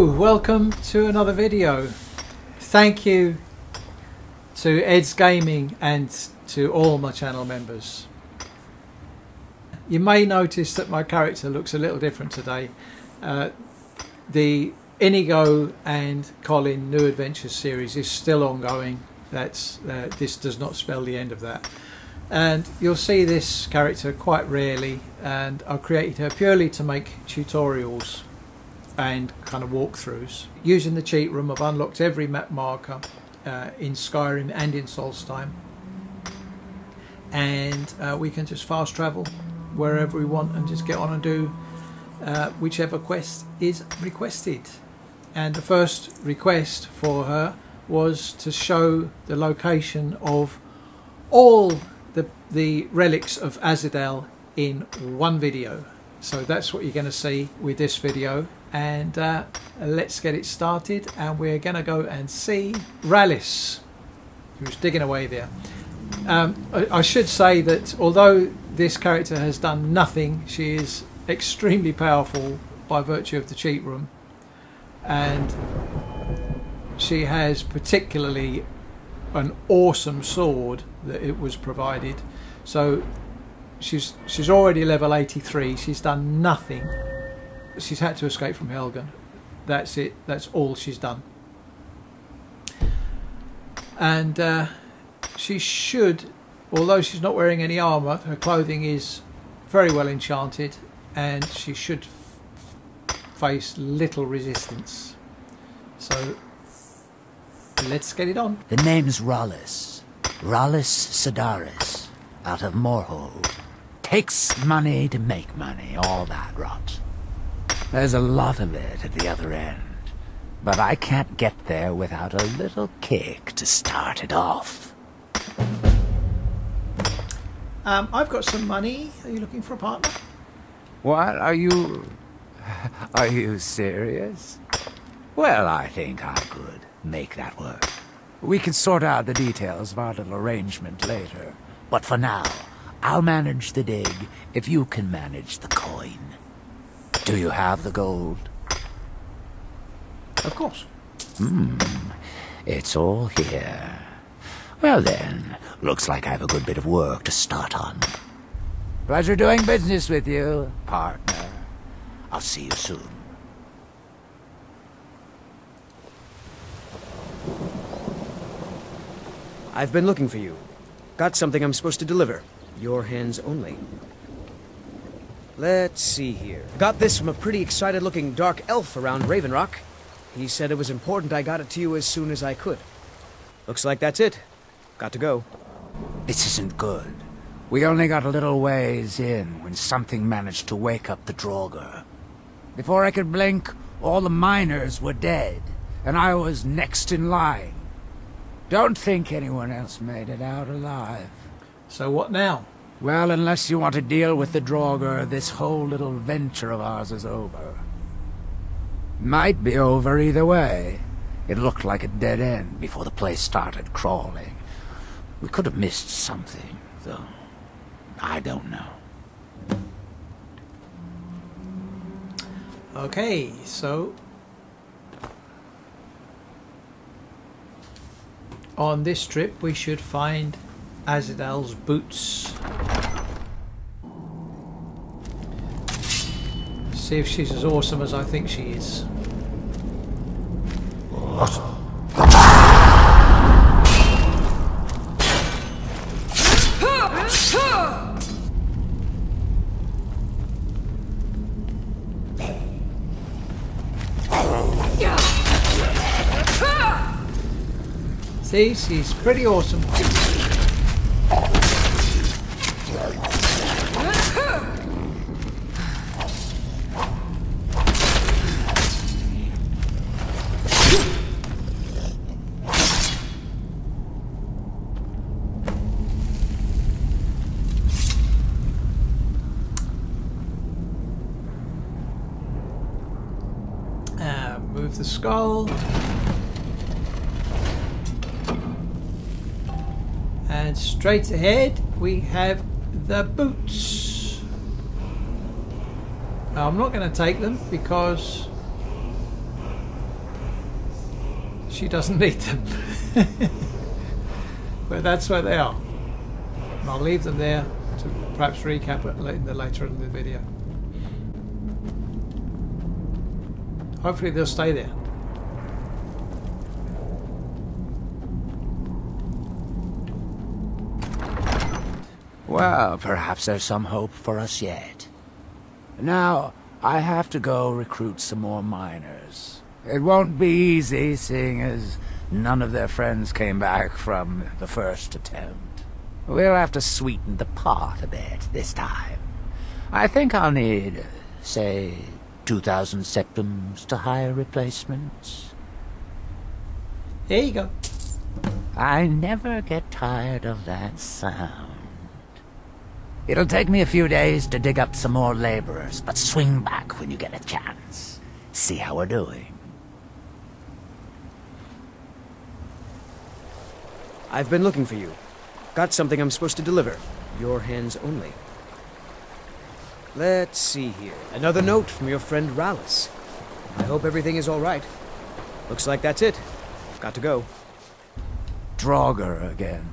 Welcome to another video. Thank you to Ed's Gaming and to all my channel members. You may notice that my character looks a little different today. Uh, the Inigo and Colin New Adventures series is still ongoing. That's uh, this does not spell the end of that. And you'll see this character quite rarely, and I created her purely to make tutorials and kind of walkthroughs. Using the cheat room, I've unlocked every map marker uh, in Skyrim and in Solstheim, and uh, we can just fast travel wherever we want and just get on and do uh, whichever quest is requested. And the first request for her was to show the location of all the, the relics of Ahzidal in one video. So that's what you're going to see with this video. And uh, let's get it started. And we're going to go and see Ralis, who's digging away there. Um, I, I should say that although this character has done nothing, she is extremely powerful by virtue of the cheat room. And she has particularly an awesome sword that it was provided. So she's she's already level 83. She's done nothing. She's had to escape from Helgen. That's it. That's all she's done. And uh, she should, although she's not wearing any armour, her clothing is very well enchanted, and she should face little resistance. So let's get it on. The name's Ralis. Ralis Sedarys, out of Mournhold. Takes money to make money, all that rot. There's a lot of it at the other end. But I can't get there without a little kick to start it off. Um, I've got some money. Are you looking for a partner? What? Are you... Are you serious? Well, I think I could make that work. We can sort out the details of our little arrangement later. But for now, I'll manage the dig if you can manage the coin. Do you have the gold? Of course. Hmm. It's all here. Well then, looks like I have a good bit of work to start on. Pleasure doing business with you, partner. I'll see you soon. I've been looking for you. Got something I'm supposed to deliver. Your hands only. Let's see here. Got this from a pretty excited looking dark elf around Raven Rock. He said it was important I got it to you as soon as I could. Looks like that's it. Got to go. This isn't good. We only got a little ways in when something managed to wake up the Draugr. Before I could blink, all the miners were dead, and I was next in line. Don't think anyone else made it out alive. So what now? Well, unless you want to deal with the Draugr, this whole little venture of ours is over. Might be over either way. It looked like a dead end before the place started crawling. We could have missed something, though. I don't know. Okay, so on this trip we should find Ahzidal's boots. See if she's as awesome as I think she is. See, she's pretty awesome. And straight ahead we have the boots. Now, I'm not going to take them because she doesn't need them. but that's where they are. And I'll leave them there to perhaps recap it later in the video. Hopefully they'll stay there. Well, perhaps there's some hope for us yet. Now, I have to go recruit some more miners. It won't be easy, seeing as none of their friends came back from the first attempt. We'll have to sweeten the pot a bit this time. I think I'll need, say, 2,000 septims to hire replacements. There you go. I never get tired of that sound. It'll take me a few days to dig up some more laborers, but swing back when you get a chance. See how we're doing. I've been looking for you. Got something I'm supposed to deliver. Your hands only. Let's see here. Another note from your friend Ralis. I hope everything is all right. Looks like that's it. Got to go. Draugr again.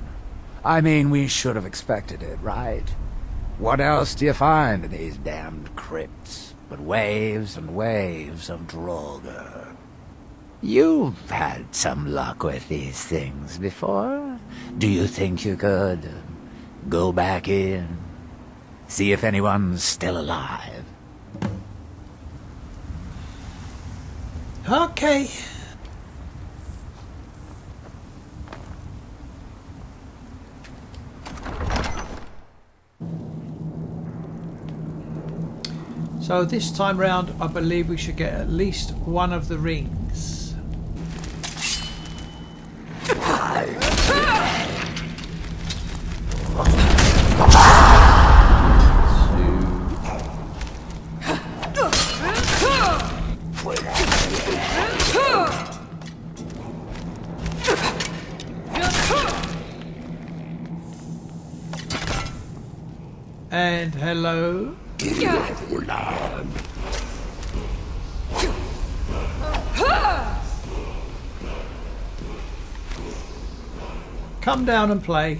I mean, we should have expected it, right? What else do you find in these damned crypts but waves and waves of Draugr? You've had some luck with these things before. Do you think you could go back in, see if anyone's still alive? Okay. So this time round, I believe we should get at least one of the rings. Down and play.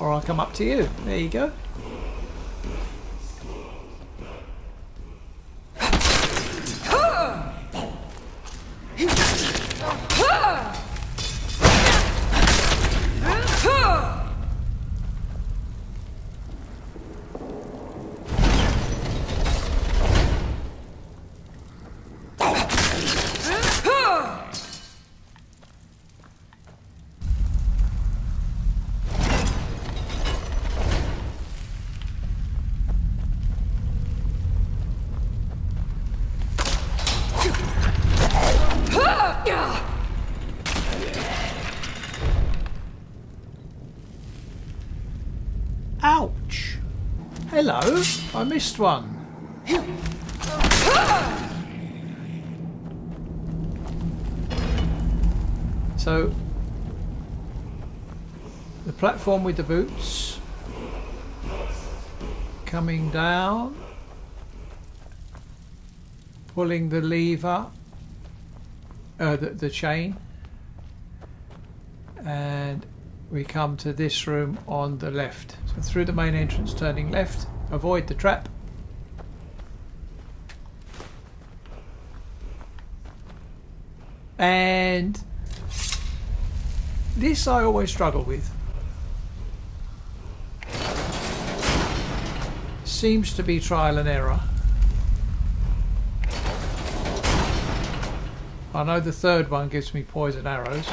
Or I'll come up to you. There you go. Hello, I missed one. So, the platform with the boots coming down, pulling the lever, uh, the, the chain, and we come to this room on the left. So through the main entrance, turning left, avoid the trap. And this I always struggle with. Seems to be trial and error. I know the third one gives me poison arrows.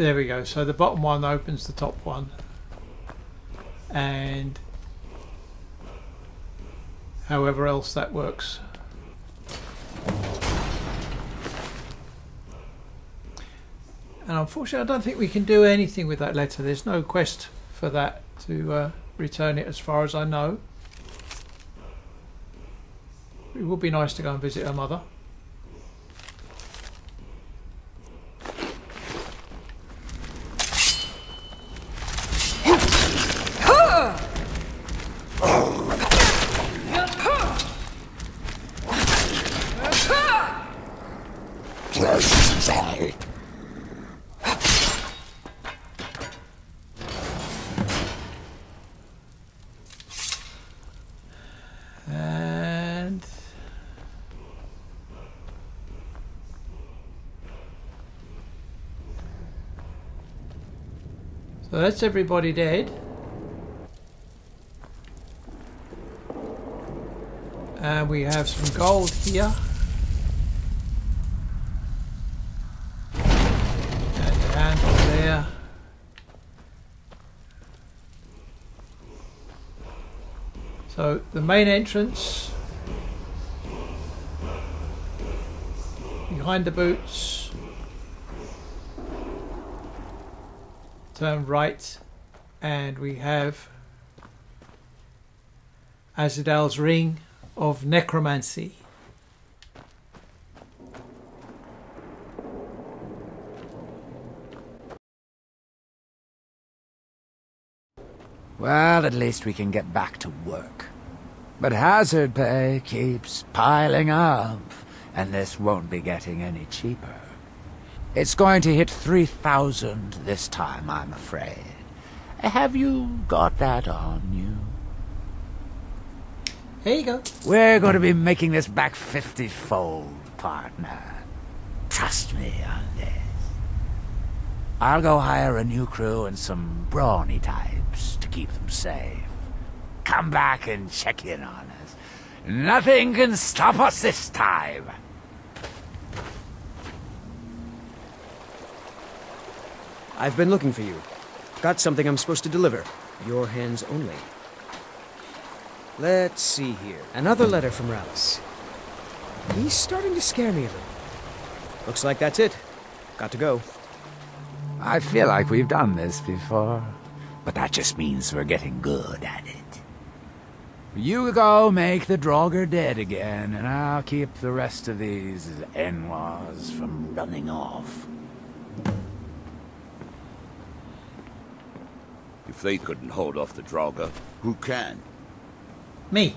There we go. So the bottom one opens the top one. And however else that works. And unfortunately I don't think we can do anything with that letter. There's no quest for that to uh, return it as far as I know. It would be nice to go and visit her mother. And so that's everybody dead. And we have some gold here. And there. So the main entrance behind the boots. Turn right, and we have Ahzidal's ring of necromancy. Well, at least we can get back to work. But hazard pay keeps piling up, and this won't be getting any cheaper. It's going to hit 3,000 this time, I'm afraid. Have you got that on you? Here you go. We're going to be making this back 50-fold, partner. Trust me on this. I'll go hire a new crew and some brawny types to keep them safe. Come back and check in on us. Nothing can stop us this time. I've been looking for you. Got something I'm supposed to deliver. Your hands only. Let's see here. Another letter from Ralis. He's starting to scare me a little. Looks like that's it. Got to go. I feel like we've done this before, but that just means we're getting good at it. You go make the Draugr dead again, and I'll keep the rest of these n'wahs from running off. If they couldn't hold off the Draugr, who can? Me.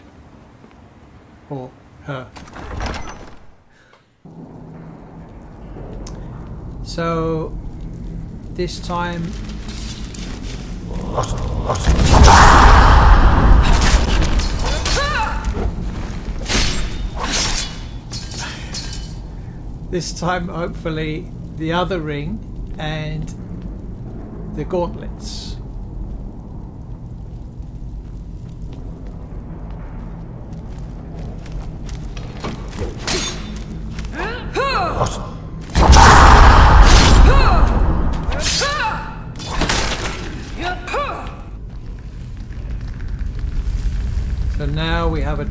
Or her. So this time this time hopefully the other ring and the gauntlets.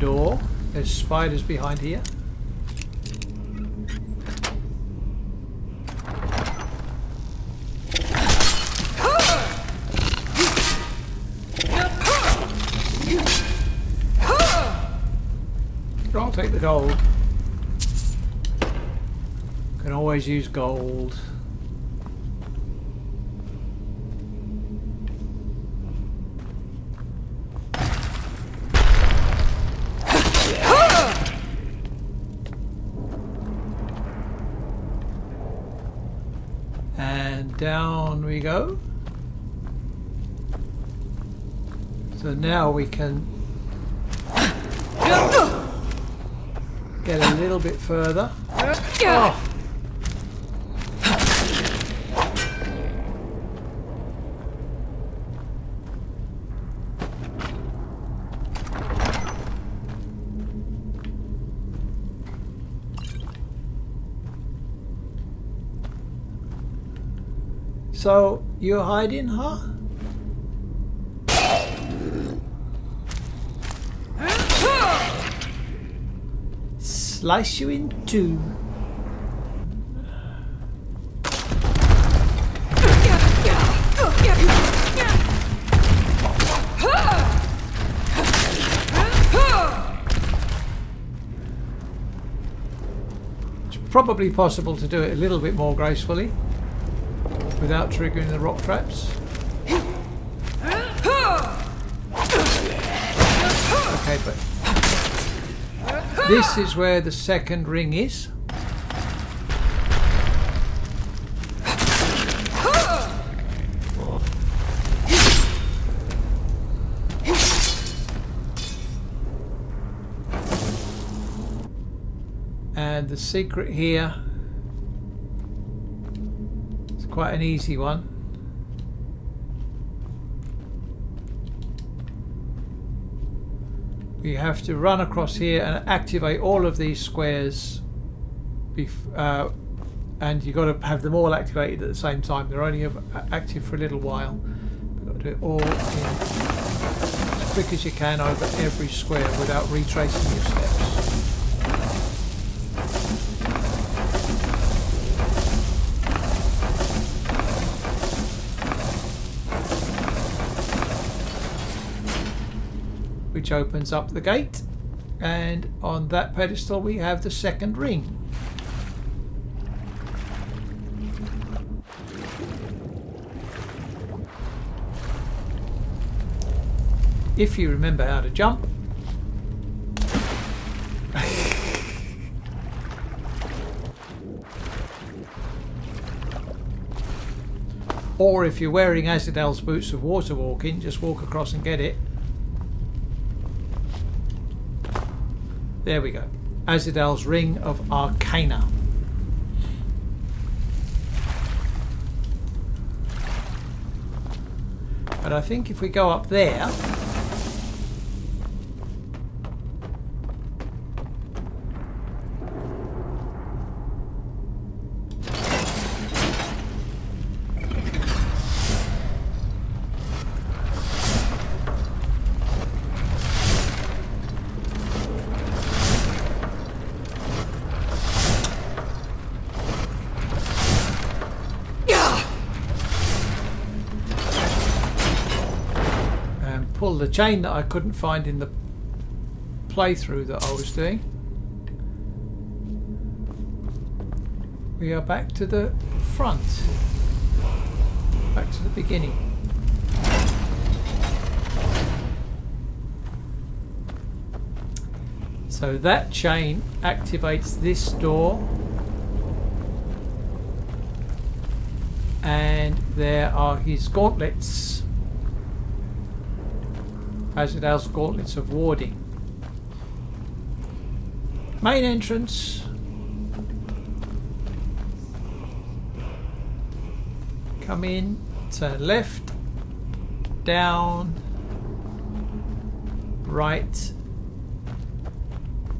Door. There's spiders behind here. I'll take the gold. Can always use gold. And down we go. So now we can get a little bit further. Oh. So you're hiding, huh? Slice you in two. It's probably possible to do it a little bit more gracefully without triggering the rock traps. Okay, but this is where the second ring is. And the secret here quite an easy one. You have to run across here and activate all of these squares uh, and you've got to have them all activated at the same time. They're only active for a little while. You've got to do it all in as quick as you can over every square without retracing your steps. Which opens up the gate. And on that pedestal we have the second ring. If you remember how to jump. Or if you're wearing Ahzidal's boots of water walking just walk across and get it There we go. Ahzidal's Ring of Arcana. But I think if we go up there... the chain that I couldn't find in the playthrough that I was doing. We are back to the front. Back to the beginning. So that chain activates this door. And there are his gauntlets. Ahzidal's gauntlets of warding. Main entrance. Come in, turn left, down, right,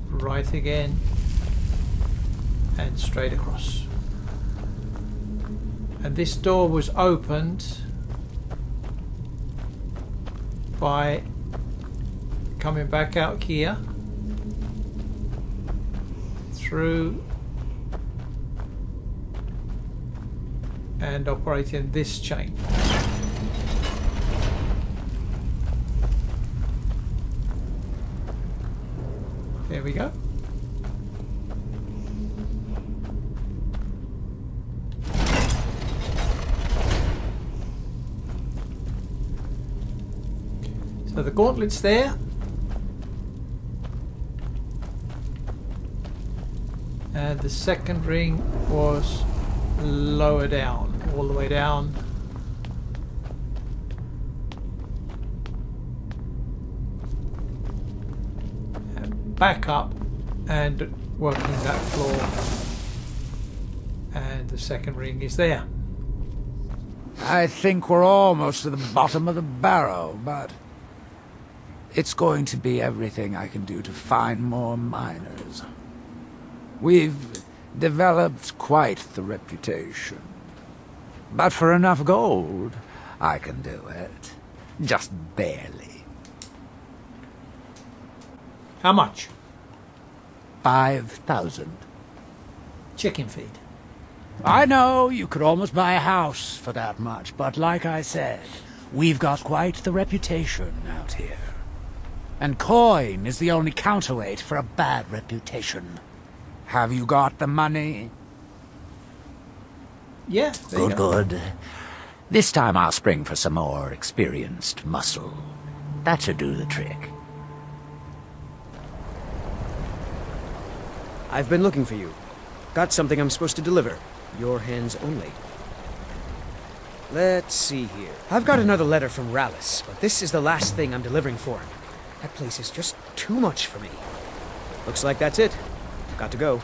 right again, and straight across. And this door was opened by coming back out here through and operating this chain. There we go. So the gauntlet's there. And the second ring was lower down, all the way down. And back up and working that floor. And the second ring is there. I think we're almost to the bottom of the barrow, but it's going to be everything I can do to find more miners. We've developed quite the reputation. But for enough gold, I can do it. Just barely. How much? Five thousand. Chicken feed. I know you could almost buy a house for that much, but like I said, we've got quite the reputation out here. And coin is the only counterweight for a bad reputation. Have you got the money? Yeah. there you Good, go. good. This time I'll spring for some more experienced muscle. That should do the trick. I've been looking for you. Got something I'm supposed to deliver. Your hands only. Let's see here. I've got another letter from Ralis, but this is the last thing I'm delivering for him. That place is just too much for me. Looks like that's it. Got to go.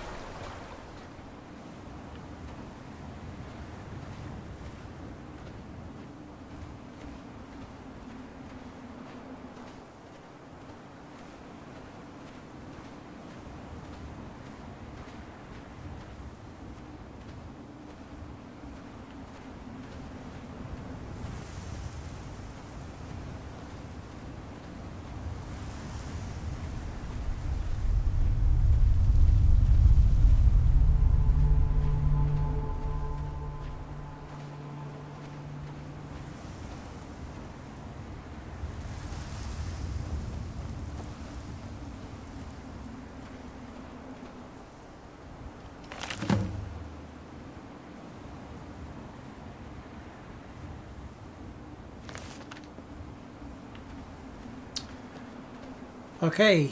Okay.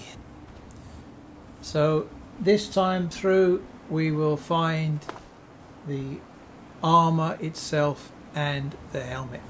So this time through, we will find the armor itself and the helmet.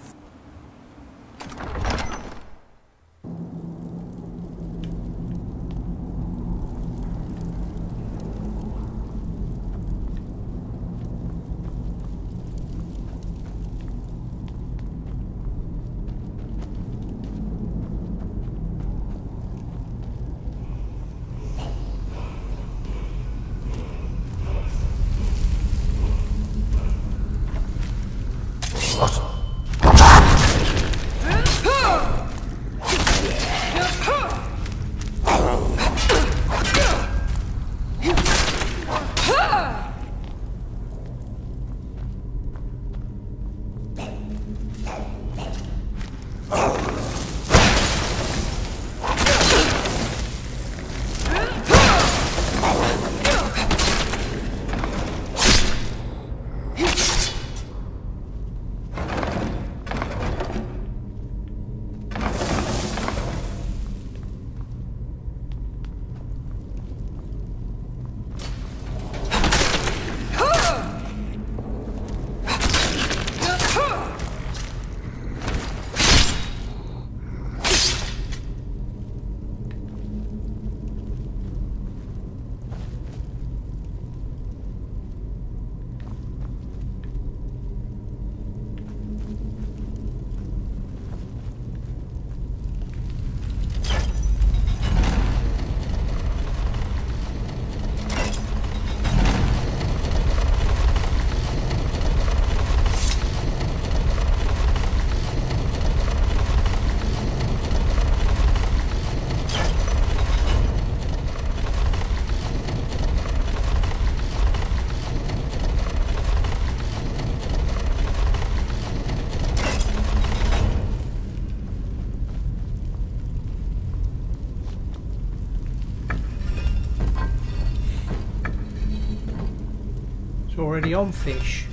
Already on fish.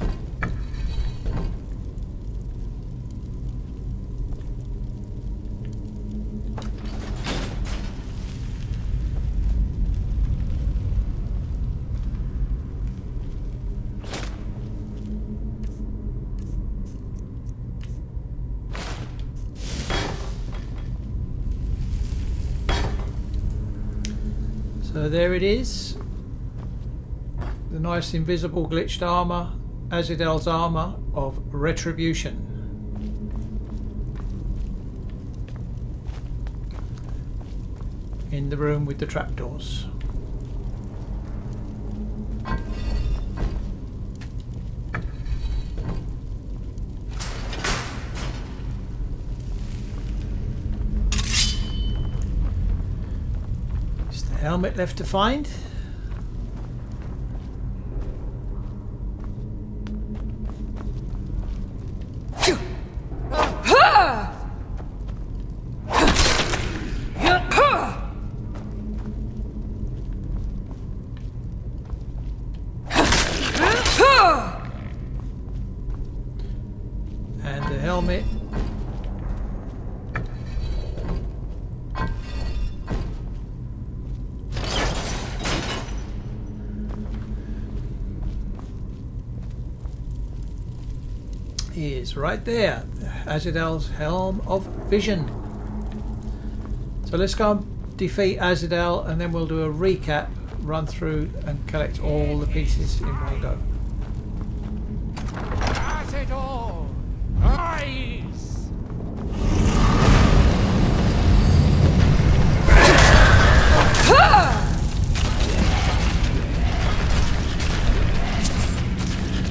So there it is. Invisible glitched armor, Ahzidal's armor of retribution. In the room with the trapdoors. Is the helmet left to find? Right there, Ahzidal's Helm of Vision. So let's go and defeat Ahzidal and then we'll do a recap, run through and collect all the pieces in one go.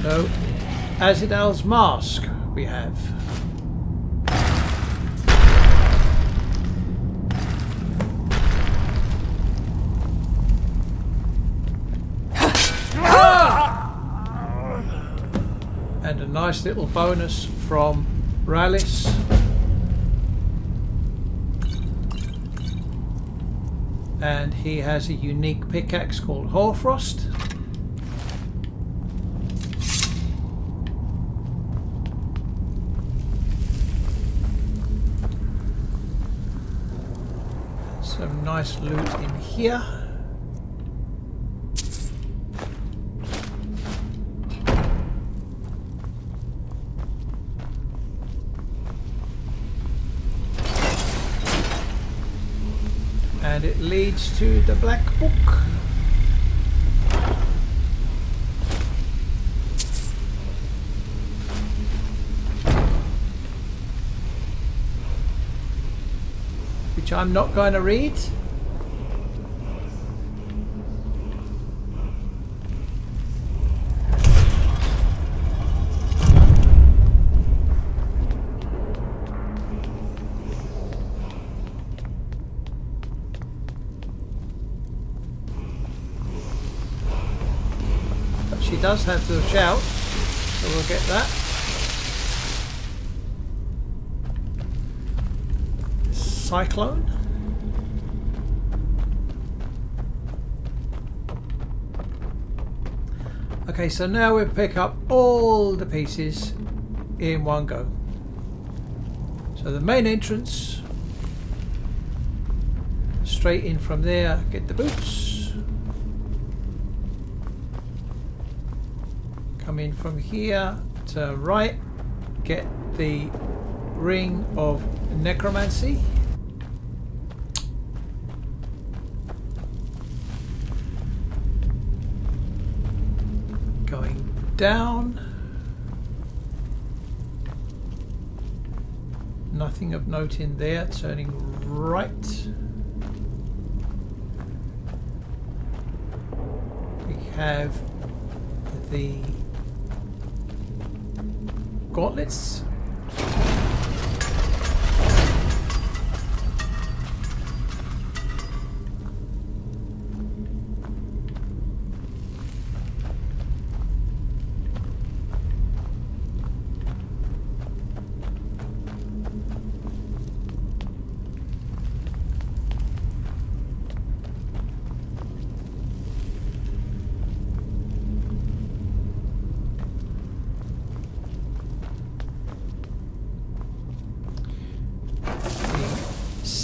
So, Ahzidal's mask we have. and a nice little bonus from Ralis. And he has a unique pickaxe called Hoarfrost. Some nice loot in here. And it leads to the Black Book. Which I'm not going to read. But she does have to shout, so we'll get that. Cyclone. Okay, so now we pick up all the pieces in one go. So the main entrance, straight in from there, get the boots. Come in from here to right, get the ring of necromancy. Going down. Nothing of note in there. Turning right. We have the gauntlets.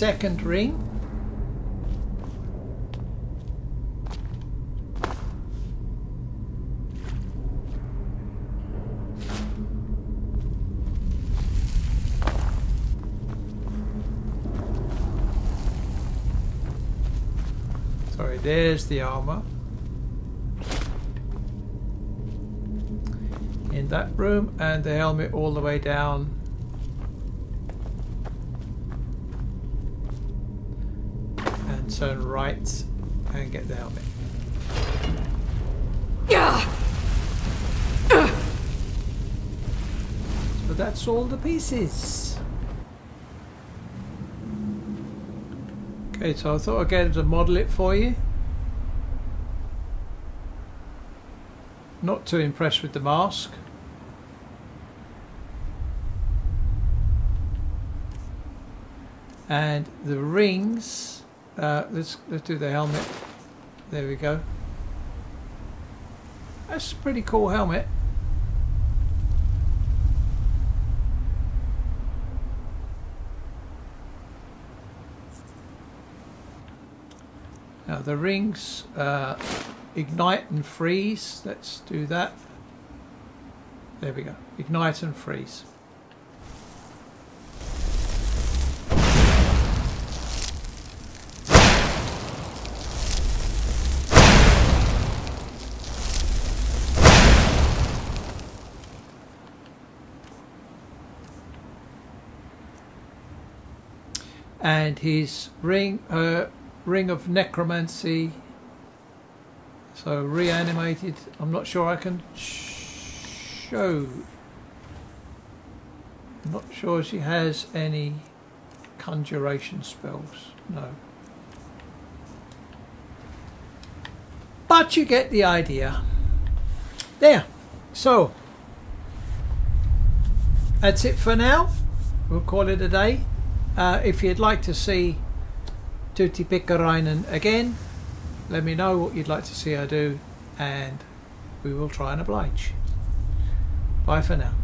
Second ring. Sorry, there's the armor. In that room, and the helmet all the way down and turn right and get the helmet. So that's all the pieces. Okay, so I thought I'd get to model it for you. Not too impressed with the mask. And the rings uh, let's, let's do the helmet. There we go. That's a pretty cool helmet. Now the rings uh, ignite and freeze. Let's do that. There we go. Ignite and freeze. And his ring uh, ring of necromancy so reanimated. I'm not sure I can show. I'm not sure she has any conjuration spells no. But you get the idea. There. So that's it for now. We'll call it a day uh, if you'd like to see Tytti Pikkarainen again, let me know what you'd like to see I do, and we will try and oblige. Bye for now.